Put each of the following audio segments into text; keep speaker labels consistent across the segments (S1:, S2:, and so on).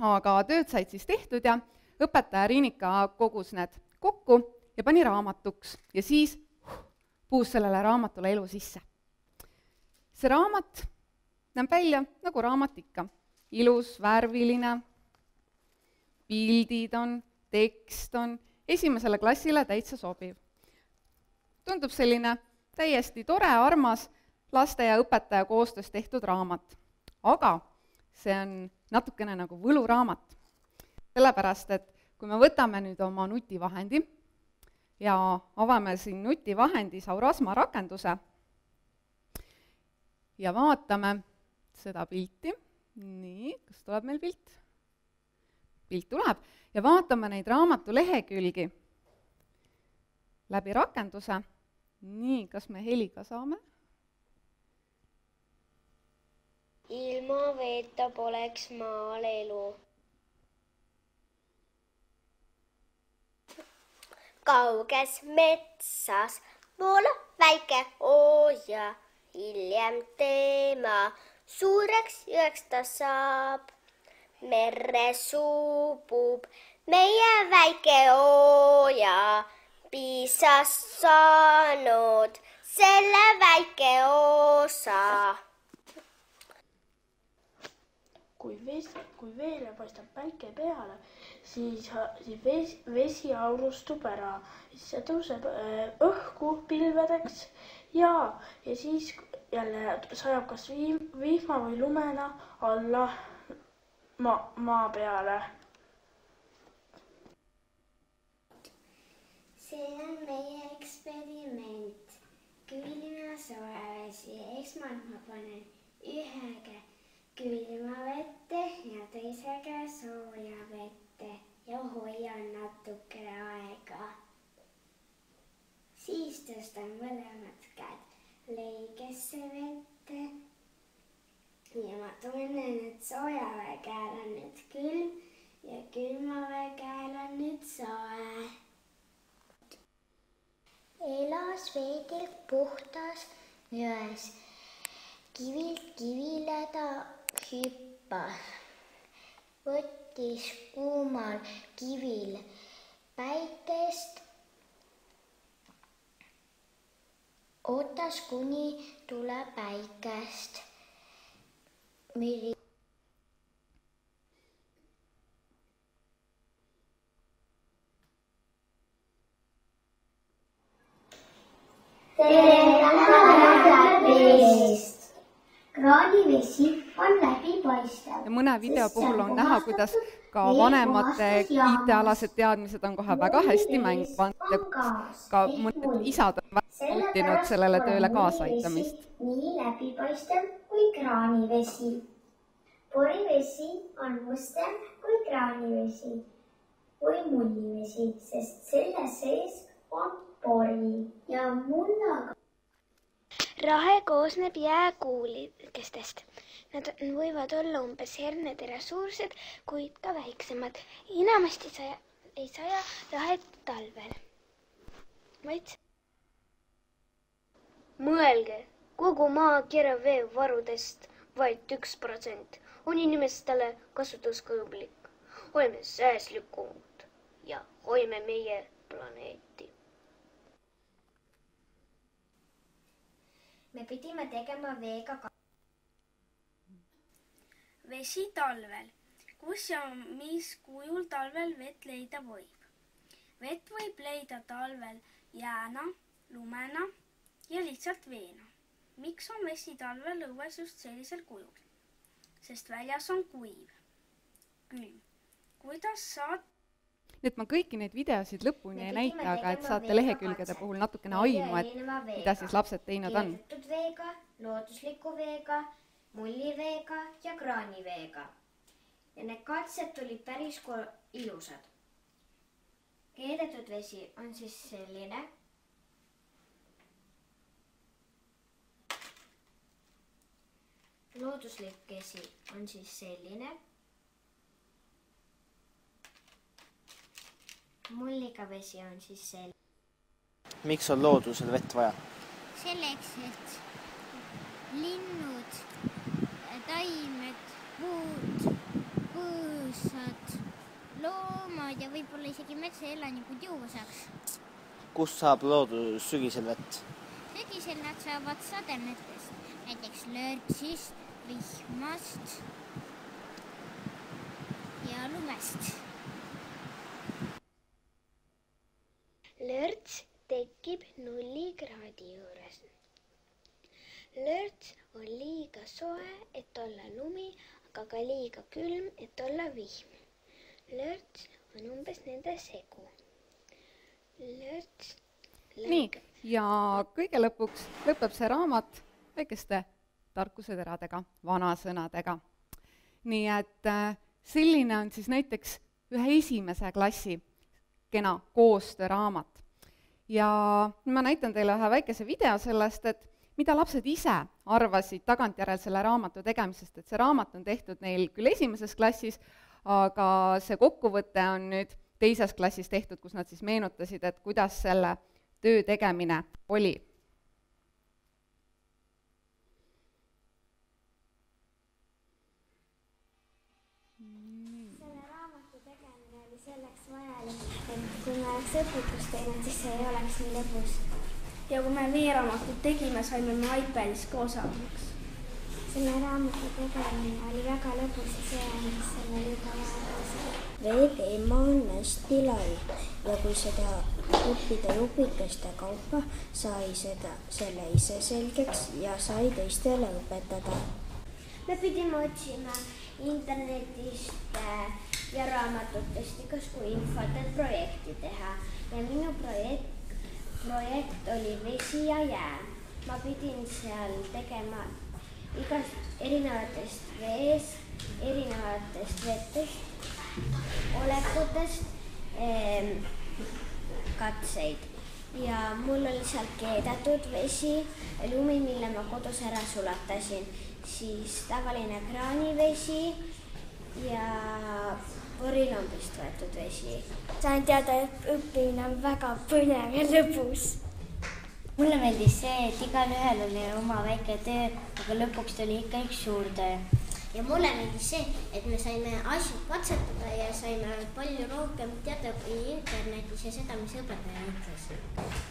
S1: aga tööd said siis tehtud ja õpetaja Riinika kogus need kokku ja pani raamatuks ja siis puus sellele raamatule elu sisse. see raamat näeb välja nagu raamat ikka, ilus, värviline, pildid on, tekst on, esimesele klassile täitsa sobiv. tundub selline täiesti tore, armas laste ja õpetaja koostöös tehtud raamat. aga see on natukene nagu võluraamat. sellepärast, et kui me võtame nüüd oma nutivahendi ja avame siin nutivahendis Aurasma rakenduse ja vaatame seda pilti, nii, kas tuleb meil pilt? pilt tuleb ja vaatame neid raamatu lehekülgi läbi rakenduse. nii, kas me heliga saame?
S2: Ilma veeta poleks maal elu. kauges metsas voolab väike ooja, hiljem tema suureks jõeks ta saab. merre suubub meie väike ooja, piisast saanud selle väike osa
S3: kui vesi, kui veele paistab päike peale, siis, siis vesi, vesi aurustub ära, siis see tõuseb äh, õhku pilvedeks ja, ja siis jälle sajab kas viim, vihma või lumena alla maa, maa peale.
S2: see on meie eksperiment. külma soe vesi, esmalt ma panen ühe käe külma vette ja teisega sooja vette ja hoian natuke aega. siis tõstan mõlemad käed leigesse vette. ja ma tunnen, et sooja vee käel on nüüd külm ja külma vee käel on nüüd soe. elas veetilk puhtas jões kivilt kivile ta hüppas, võttis kuumal kivil päikest, ootas, kuni tuleb päikest. Miri kraanivesi on läbipaistev.
S1: Ja mõne video puhul on näha, kuidas ka vanemate IT-alased teadmised on kohe väga hästi mängu pandud ja ka mõned isad on väga nautinud sellele tööle kaasaaitamist.
S2: nii läbipaistev kui kraanivesi. porivesi on mustem kui kraanivesi või mullivesi, sest selle sees on pori ja mullaga
S4: rahe koosneb jääkuulikestest. Nad võivad olla umbes hernetera suurused, kuid ka väiksemad. enamasti saja, ei saja rahet talvel, vaid
S5: mõelge, kogu maakera veevarudest vaid üks protsent on inimestele kasutuskõlblik. oleme säästlikumad ja hoime meie planeeti.
S2: Me pidime tegema veega ka.
S6: vesi talvel, kus ja mis kujul talvel vett leida võib? vett võib leida talvel jääna, lumena ja lihtsalt veena. miks on vesi talvel õues just sellisel kujul? sest väljas on kuiv, külm. kuidas saad
S1: nii et ma kõiki neid videosid lõpuni ei näita, aga et saate lehekülgede puhul natukene aimu, et mida siis lapsed teinud on.
S2: veega, loodusliku veega, mulliveega ja kraaniveega. ja need katsed tulid päris ilusad. keedetud vesi on siis selline. looduslik vesi on siis selline mulliga vesi on siis selline.
S7: miks on loodusel vett vaja?
S8: selleks, et linnud, taimed, puud, põõsa loomad ja võib-olla isegi metsaelanikud juua saaks.
S7: kust saab loodus sügisel vett?
S8: sügisel nad saavad sademetest, näiteks lörtsist, vihmast ja lumest.
S4: lörts tekib nulli kraadi juures. lörts on liiga soe, et olla lumi, aga liiga külm, et olla vihm. lörts on umbes nende segu. lörts
S1: nii, ja kõige lõpuks lõpeb see raamat väikeste tarkuseteradega, vanasõnadega. nii et äh, selline on siis näiteks ühe esimese klassi kena koostööraamat. ja ma näitan teile ühe väikese video sellest, et mida lapsed ise arvasid tagantjärel selle raamatu tegemisest, et see raamat on tehtud neil küll esimeses klassis, aga see kokkuvõte on nüüd teises klassis tehtud, kus nad siis meenutasid, et kuidas selle töö tegemine oli
S2: selle raamatu tegemine oli selleks vajalik, et kui me oleks õpikust teinud, siis see ei oleks nii lõbus.
S6: Ja kui me veeraamatut tegime, saime me iPadis ka osalikuks.
S2: selle raamatu tegemine oli väga lõbus ja see andis sellele juba vaja.
S9: vee teema on hästi lai ja kui seda õppida jupikeste kaupa, sai seda, selle ise selgeks ja sai teistele õpetada.
S2: me pidime otsima internetist äh, ja raamatutest igasugust infot, et projekti teha ja minu projekt, projekt oli vesi ja jää. ma pidin seal tegema igast erinevatest veest, erinevatest vetest, olekutest ehm, katseid ja mul oli seal keedetud vesi, lumi, mille ma kodus ära sulatasin, siis tavaline kraanivesi ja porilombist võetud vesi.
S10: sain teada, et õppimine on väga põnev ja lõbus.
S11: mulle meeldis see, et igalühel oli oma väike töö, aga lõpuks tuli ikka üks suur töö
S12: ja mulle meeldis see, et me saime asju katsetada ja saime palju rohkem teada kui internetis ja seda, mis õpetaja ütles.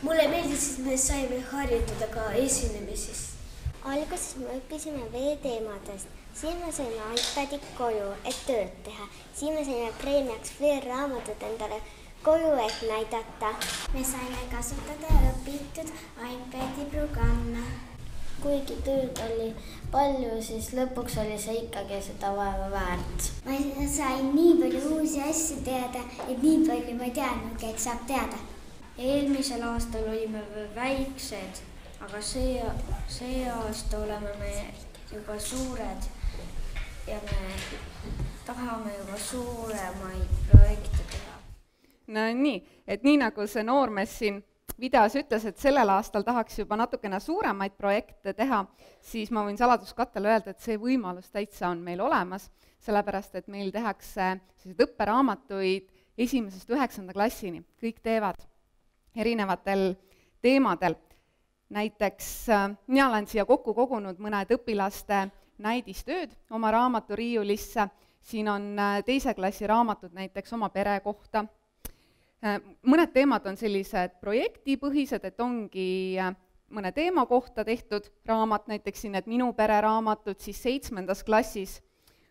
S10: mulle meeldis, et me saime harjutada ka esinemises.
S2: Alguses me õppisime veeteemadest, siis me saime iPadi koju, et tööd teha, siis me saime preemiaks veel raamatut endale koju, et näidata.
S13: me saime kasutada õpitud iPadi programme
S14: kuigi tööd oli palju, siis lõpuks oli see ikkagi seda vaeva väärt.
S13: ma sain nii palju uusi asju teada, et nii palju ma ei teadnudki, et saab teada.
S15: eelmisel aastal olime väiksed, aga see, see aasta oleme me juba suured ja me tahame juba suuremaid projekte teha.
S1: no nii, et nii nagu see noormees siin videos ütles, et sellel aastal tahaks juba natukene suuremaid projekte teha, siis ma võin saladuskattele öelda, et see võimalus täitsa on meil olemas, sellepärast et meil tehakse selliseid õpperaamatuid esimesest üheksanda klassini, kõik teevad erinevatel teemadel. Näiteks äh, mina olen siia kokku kogunud mõned õpilaste näidistööd oma raamaturiiulisse, siin on äh, teise klassi raamatud näiteks oma pere kohta. Äh, mõned teemad on sellised projektipõhised, et ongi mõne teema kohta tehtud raamat, näiteks siin need Minu pere raamatud, siis seitsmendas klassis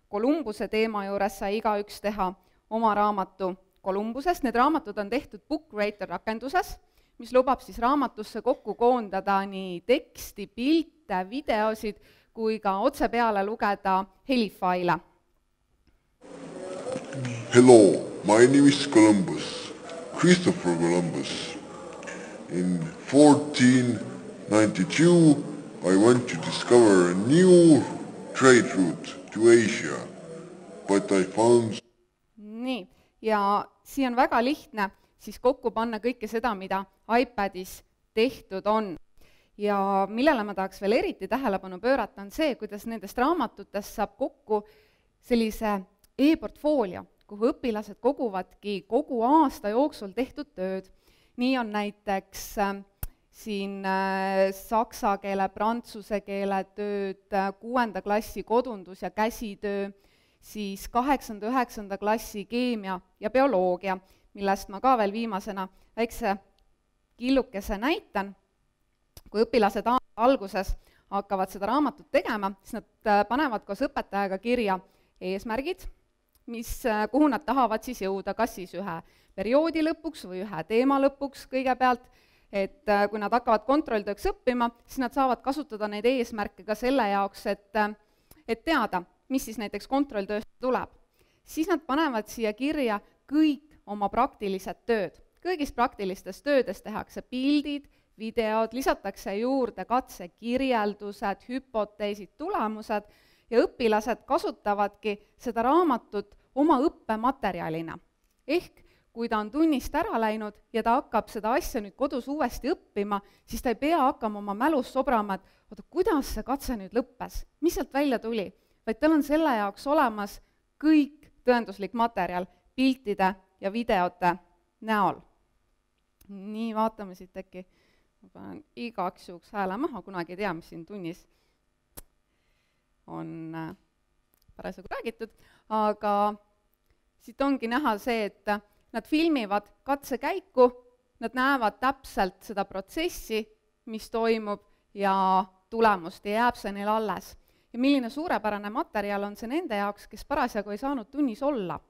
S1: Kolumbuse teema juures sai igaüks teha oma raamatu Kolumbusest, need raamatud on tehtud Bookwriter rakenduses, mis lubab siis raamatusse kokku koondada nii teksti, pilte, videosid kui ka otse peale lugeda helifaile.
S16: Hello, my name is Columbus Christopher Columbus. In 1492, I went to discover a new trade route to Asia, but I found
S1: nii, ja siia on väga lihtne siis kokku panna kõike seda, mida iPadis tehtud on. ja millele ma tahaks veel eriti tähelepanu pöörata, on see, kuidas nendest raamatutest saab kokku sellise e-portfoolio kuhu õpilased koguvadki kogu aasta jooksul tehtud tööd. nii on näiteks äh, siin äh, saksa keele, prantsuse keele tööd, äh, kuuenda klassi kodundus- ja käsitöö, siis kaheksanda, üheksanda klassi keemia ja bioloogia, millest ma ka veel viimasena väikse killukese näitan. kui õpilased alguses hakkavad seda raamatut tegema, siis nad äh, panevad koos õpetajaga kirja eesmärgid, mis, äh, kuhu nad tahavad siis jõuda, kas siis ühe perioodi lõpuks või ühe teema lõpuks kõigepealt, et äh, kui nad hakkavad kontrolltööks õppima, siis nad saavad kasutada neid eesmärke ka selle jaoks, et, et teada, mis siis näiteks kontrolltööst tuleb. siis nad panevad siia kirja kõik oma praktilised tööd kõigis praktilistes töödes tehakse pildid, videod, lisatakse juurde katsekirjeldused, hüpoteesid, tulemused ja õpilased kasutavadki seda raamatut oma õppematerjalina. ehk kui ta on tunnist ära läinud ja ta hakkab seda asja nüüd kodus uuesti õppima, siis ta ei pea hakkama oma mälus sobrama, et oota, kuidas see katse nüüd lõppes, mis sealt välja tuli, vaid tal on selle jaoks olemas kõik tõenduslik materjal piltide ja videote näol nii, vaatame siit äkki, ma panen igaks juhuks hääle maha, kunagi ei tea, mis siin tunnis on äh, parasjagu räägitud, aga siit ongi näha see, et nad filmivad katsekäiku, nad näevad täpselt seda protsessi, mis toimub ja tulemust ja jääb see neil alles. ja milline suurepärane materjal on see nende jaoks, kes parasjagu ei saanud tunnis olla,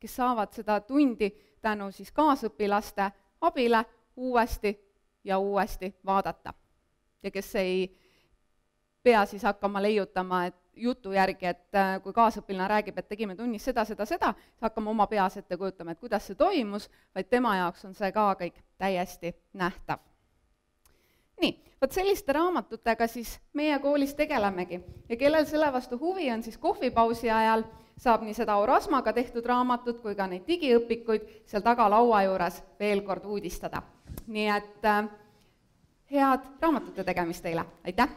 S1: kes saavad seda tundi tänu siis kaasõpilaste abile uuesti ja uuesti vaadata. ja kes ei pea siis hakkama leiutama, et jutu järgi, et äh, kui kaasõpilane räägib, et tegime tunnis seda, seda, seda, siis hakkame oma peas ette kujutama, et kuidas see toimus, vaid tema jaoks on see ka kõik täiesti nähtav. nii, vot selliste raamatutega siis meie koolis tegelemegi ja kellel selle vastu huvi on, siis kohvipausi ajal saab nii seda Orasmaga tehtud raamatut kui ka neid digiõpikuid seal taga laua juures veel kord uudistada. nii et äh, head raamatute tegemist teile, aitäh!